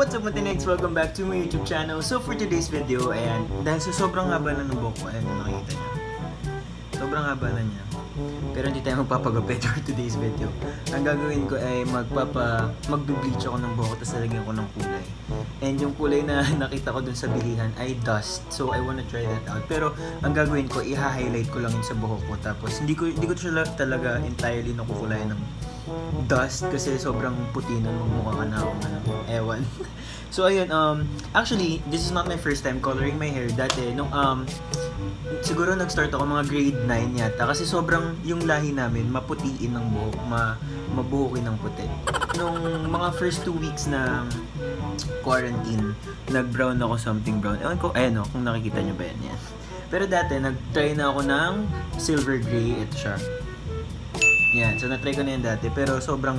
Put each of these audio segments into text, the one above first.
What's up mga tinex? Welcome back to my YouTube channel. So for today's video, ayan, dahil sa sobrang haba na ng buhok ko, ayan, nakikita niyo. Sobrang haba na niya. Pero hindi tayo magpapagupit for today's video. Ang gagawin ko ay magpapa, magbe-bleach ako ng buhok tapos lalagyan ko ng kulay. And yung kulay na nakita ko dun sa bilihan ay dust. So I wanna try that out. Pero ang gagawin ko, i-highlight ko lang yun sa buhok ko. Tapos hindi ko hindi ko talaga entirely nakukulayan ng dust kasi sobrang puti nun magmukha ka na akong ano, ewan. so ayun, um, actually, this is not my first time coloring my hair. Dati, nung, um, siguro nag-start ako mga grade 9 yata kasi sobrang yung lahi namin maputiin ng buhok, ma mabuhukin ng puti. Nung mga first two weeks na quarantine, nag-brown ako something brown. Ewan ko, ayan o, kung nakikita nyo ba yan yan. Pero dati, nag-try na ako ng silver gray. Ito siya. Yan, so na-try ko na yan dati. Pero sobrang,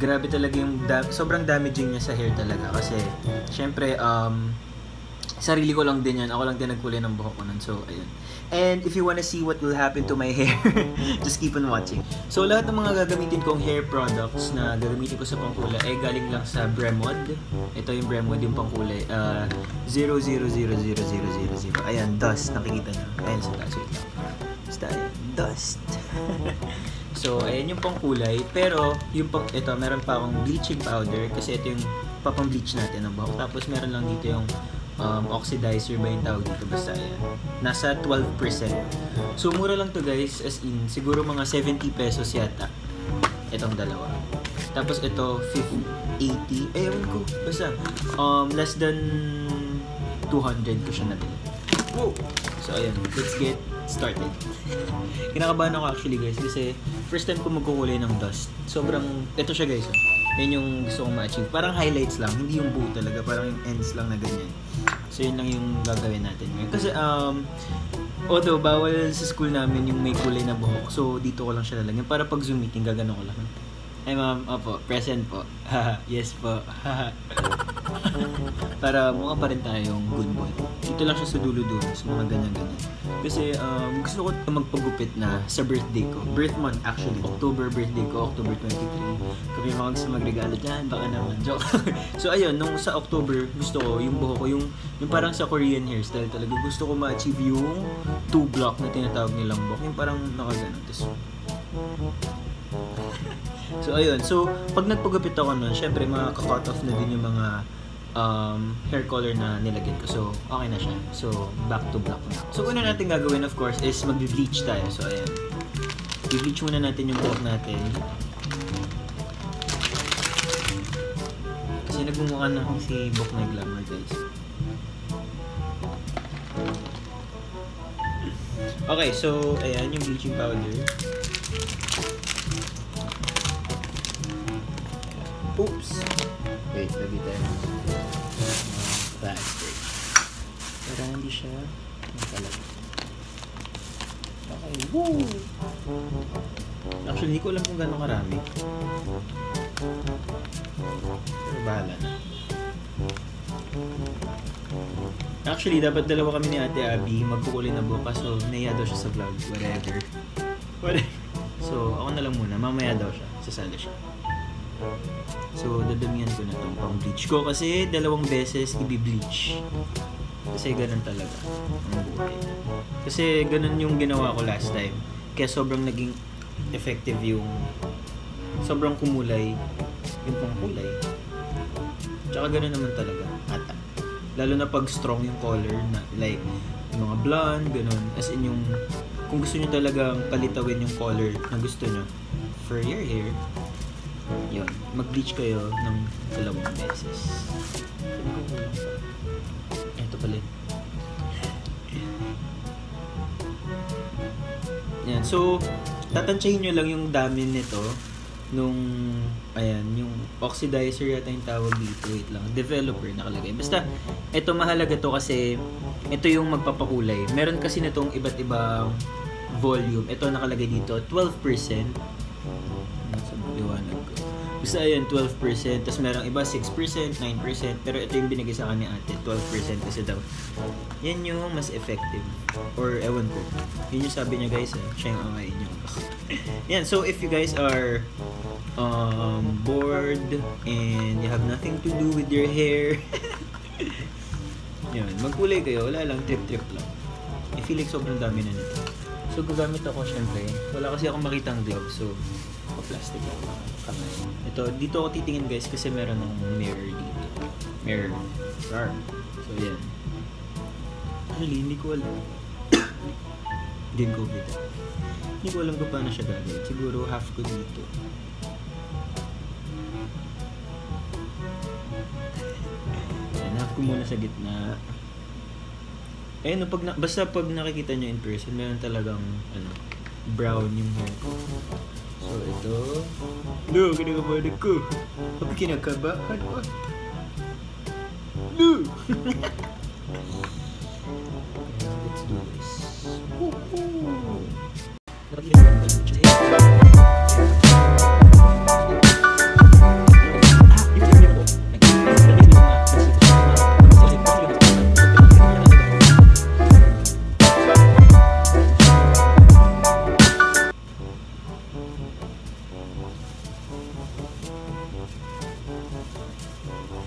grabe talaga yung, da- sobrang damaging niya sa hair talaga. Kasi, syempre, um, sarili ko lang din yan. Ako lang din nagkulay ng buhok ko nun. So, ayun. And if you wanna see what will happen to my hair, just keep on watching. So, lahat ng mga gagamitin kong hair products na gagamitin ko sa pangkulay ay galing lang sa Bremod. Ito yung Bremod, yung pangkulay. Uh, 000000. Ayan, dust. Nakikita nyo. Ayan sa. Wait lang. Basta, dust. so, ayan yung pangkulay. Pero, yung pang, ito, meron pa akong bleaching powder kasi ito yung papang-bleach natin ng buhok. Tapos, meron lang dito yung um, oxidizer ba yung tawag dito basta yan. Nasa 12%. So mura lang to guys as in siguro mga 70 pesos yata. Itong dalawa. Tapos ito 50, 80. Eh ko basta um, less than 200 ko siya nabili. So ayun, let's get started. Kinakabahan ako actually guys kasi first time ko magkukulay ng dust. Sobrang, ito siya guys. Oh. Yan yung gusto kong ma-achieve. Parang highlights lang, hindi yung buo talaga. Parang yung ends lang na ganyan. So yun lang yung gagawin natin ngayon. Kasi um, although bawal sa school namin yung may kulay na buhok. So dito ko lang siya lalagyan. Para pag zoom meeting, gagano ko lang. Ay ma'am, opo, present po. yes po. Para mukha pa rin tayong good boy. Dito lang siya sa dulo-dulo, sa mga ganyan-ganyan. Kasi um, gusto ko magpagupit na sa birthday ko. Birth month actually. October birthday ko, October 23. Kami mga gusto magregalo dyan, baka naman. Joke. so ayun, nung sa October, gusto ko yung buhok ko, yung, yung parang sa Korean hairstyle talaga. Gusto ko ma-achieve yung two block na tinatawag nilang buhok. Yung parang nakaganon. Tapos, So, ayun. So, pag nagpagupit ako nun, syempre, makaka-cut off na din yung mga um, hair color na nilagyan ko. So, okay na siya. So, back to black na. So, una natin gagawin, of course, is mag-bleach tayo. So, ayan. I-bleach muna natin yung buhok natin. Kasi nagmumukha na si Bok na glamour, guys. Okay, so, ayan yung bleaching powder. Oops! Wait, lagi tayo ng plastic. Para hindi siya makalagay. Okay, woo! Actually, hindi ko alam kung gano'ng karami. Pero bahala na. Actually, dapat dalawa kami ni Ate Abby magkukulay na bukas. So, naiya daw siya sa vlog. Whatever. Whatever. So, ako na lang muna. Mamaya daw siya. Sasali siya. So, dadamihan ko na itong pang bleach ko kasi dalawang beses i-bleach. Kasi ganun talaga ang buhay. Kasi ganun yung ginawa ko last time. Kaya sobrang naging effective yung sobrang kumulay yung pangkulay. Tsaka ganun naman talaga. Ata. Lalo na pag strong yung color na like yung mga blonde, ganun. As in yung kung gusto nyo talagang palitawin yung color na gusto nyo for your hair, yun, mag-bleach kayo ng dalawang beses. Ito pala. Yan, so, tatansyahin nyo lang yung dami nito nung, ayan, yung oxidizer yata yung tawag dito, wait lang, developer nakalagay. Basta, ito mahalaga to kasi ito yung magpapakulay. Meron kasi nitong iba't ibang volume. Ito nakalagay dito, 12%. Liwanag ko. Basta ayun, 12%. Tapos merong iba, 6%, 9%. Pero ito yung binigay sa kanya ate, 12% kasi daw. Yan yung mas effective. Or ewan ko. Yun yung sabi niya guys eh. Siya yung okay niyo. yan, so if you guys are um, bored and you have nothing to do with your hair, yun, magkulay kayo. Wala lang, trip-trip lang. I feel like sobrang dami na nito. So, gagamit ako syempre. Wala kasi akong makitang gloves, so plastic lang mga kamay. Ito, dito ako titingin guys kasi meron ng mirror dito. Mirror. Rar. So, yan. Actually, hindi ko alam. Din ko kita. Hindi ko alam kung paano siya gagawin. Siguro half ko dito. Yan, half ko muna sa gitna. Eh, no, pag na, basta pag nakikita nyo in person, meron talagang, ano, brown yung hair ko. So, ito. No, kinakabahan ako. Ako kinakabahan ko. No! Okay, let's do this. Woohoo!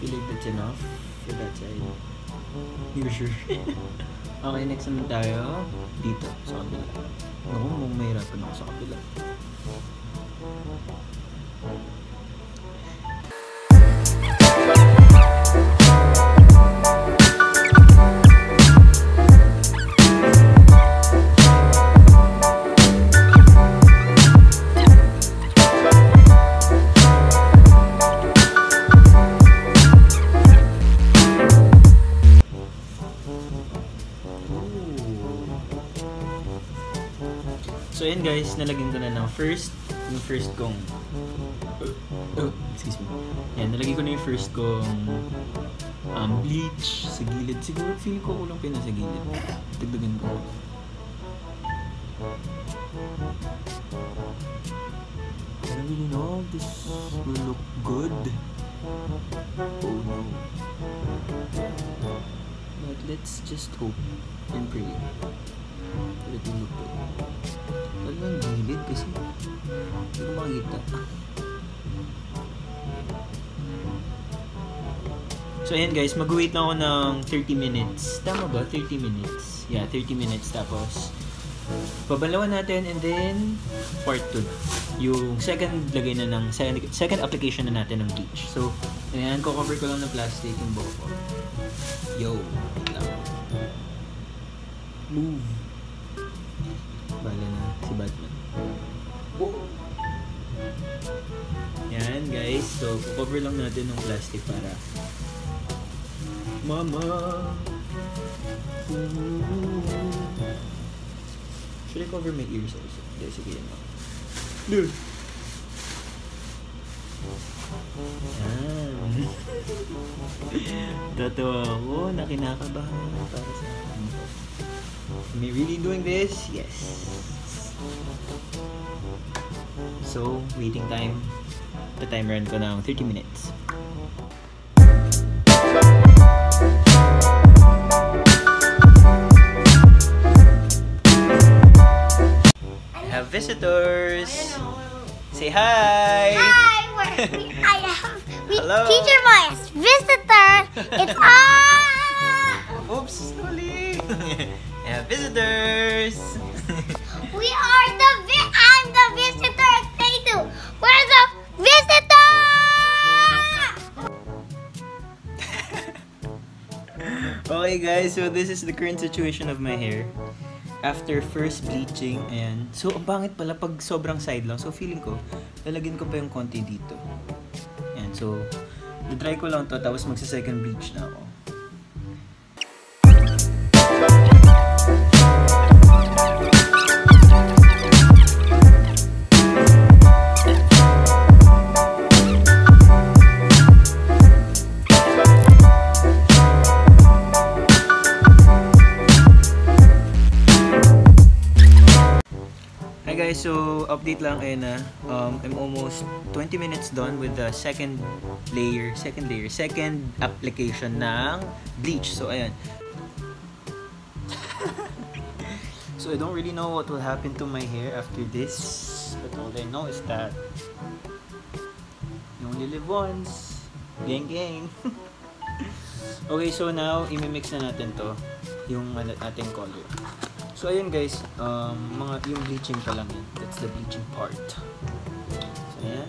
Feel like that's enough for that side. You sure? okay, next naman tayo. Dito, sa kabila. Ako, mukhang mahirapan ako sa kabila. Nalagyan ko na ng first, yung first kong oh, excuse me. Yan, nalagyan ko na yung first kong um, bleach sa gilid. Siguro feel ko kulang yun sa gilid. Dagdagan ko. I don't really know if this will look good. Oh no. But let's just hope and pray will look good. Talagang gilid kasi hindi ko makikita. So ayan guys, mag-wait na ako ng 30 minutes. Tama ba? 30 minutes. Yeah, 30 minutes. Tapos, babalawan natin and then part 2 na. Yung second lagay na ng, second, second application na natin ng bleach. So, ayan, ko-cover ko lang ng plastic yung buhok ko. Yo. Move. Bala na si Batman. Yan guys, so cover lang natin ng plastic para Mama. Should I cover my ears also? Hindi, sige yan ako. Dude! Yan. Totoo ako na para sa akin. I really doing this? Yes. So, waiting time. The timer ko ng 30 minutes. I have visitors. Say hi. Hi, we, I have we, Hello. teacher voice visitor. It's ah. Oops, slowly. Have visitors. We are the vi- I'm the visitor. Do. We're the visitor. okay guys, so this is the current situation of my hair. After first bleaching, ayan. So, ang pangit pala pag sobrang side lang. So, feeling ko, lalagyan ko pa yung konti dito. Ayan, so, try ko lang to tapos magsa-second bleach na ako. Hi guys, so update lang ayun na. Um, I'm almost 20 minutes done with the second layer, second layer, second application ng bleach. So ayan. so I don't really know what will happen to my hair after this, but all I know is that only live once. Gang gang. okay, so now, imimix na natin to. Yung ano, ating color. So, ayun guys. Um, mga, yung bleaching pa lang yun. That's the bleaching part. So, ayan.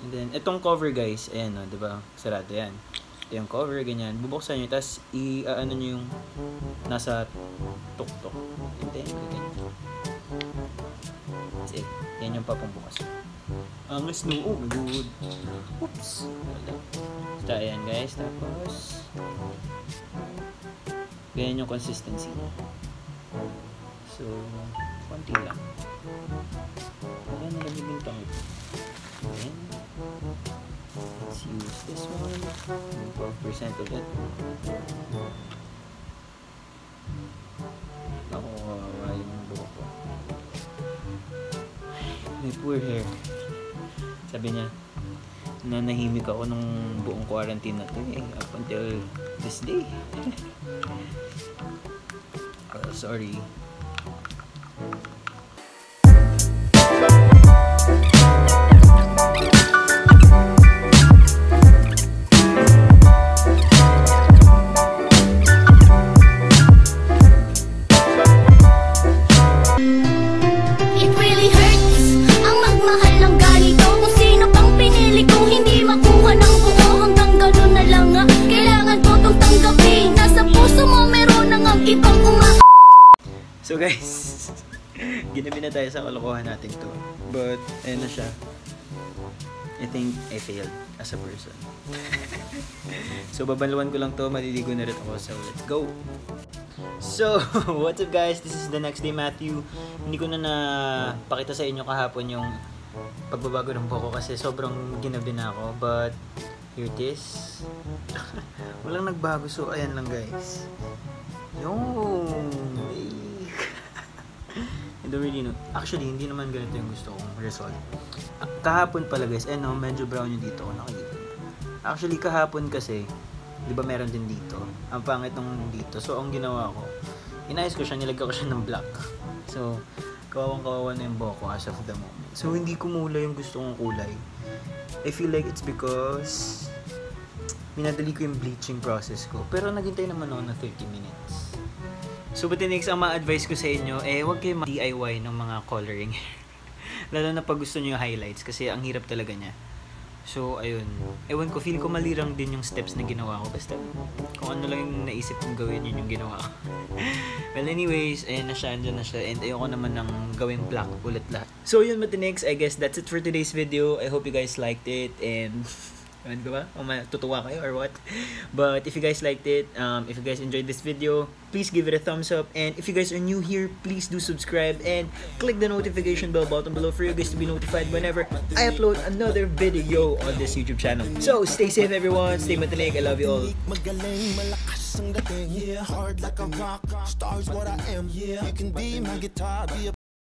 And then, itong cover guys. Ayan o, di ba? Sarado yan. Ito yung cover, ganyan. Bubuksan nyo, tapos i-ano nyo yung nasa tuktok. And then, ganyan. That's it. Yan yung papambukas. Ang snow. Oh my god. Oops. Wala. So, ayan guys. Tapos, ganyan yung consistency. So, konti lang. Ayan, nalagiging tayo. Then, let's use this one. 12% of it. Ako, kawawa yung buhok ko. May poor hair. Sabi niya, nanahimik ako nung buong quarantine na to eh, up until this day. Uh, sorry. I failed as a person. so, babaluan ko lang to. Maliligo na rin ako. So, let's go! So, what's up guys? This is the next day Matthew. Hindi ko na napakita sa inyo kahapon yung pagbabago ng buhok ko kasi sobrang ginabi na ako. But, here it is. Walang nagbago. So, ayan lang guys. Yung... Don't really know. Actually, hindi naman ganito yung gusto kong result. Ah, Kahapon pala guys, eh no, medyo brown yung dito ko nakikita. Actually, kahapon kasi, di ba meron din dito? Ang pangit nung dito. So, ang ginawa ko, inayos ko siya, nilagyan ko siya ng black. So, kawawang kawawa na yung buhok ko as of the moment. So, hindi kumulay yung gusto kong kulay. I feel like it's because minadali ko yung bleaching process ko. Pero naghintay naman ako ng 30 minutes. So, but the next, ang ma-advise ko sa inyo, eh, huwag kayo DIY ng mga coloring. Lalo na pag gusto nyo yung highlights, kasi ang hirap talaga niya. So, ayun. Ewan ko, feel ko malirang din yung steps na ginawa ko. Basta, kung ano lang yung naisip kong gawin, yun yung ginawa ko. well, anyways, ayun na siya, andyan na siya. And ayoko naman ng gawing black ulit lahat. So, yun, Matinex, I guess that's it for today's video. I hope you guys liked it. And, ewan ko ba? Kung matutuwa kayo or what? But if you guys liked it, um, if you guys enjoyed this video, please give it a thumbs up. And if you guys are new here, please do subscribe and click the notification bell button below for you guys to be notified whenever I upload another video on this YouTube channel. So stay safe everyone, stay matinig, I love you all. Magaling, malakas ang dating hard like a rock Stars what I am Yeah, you can be my guitar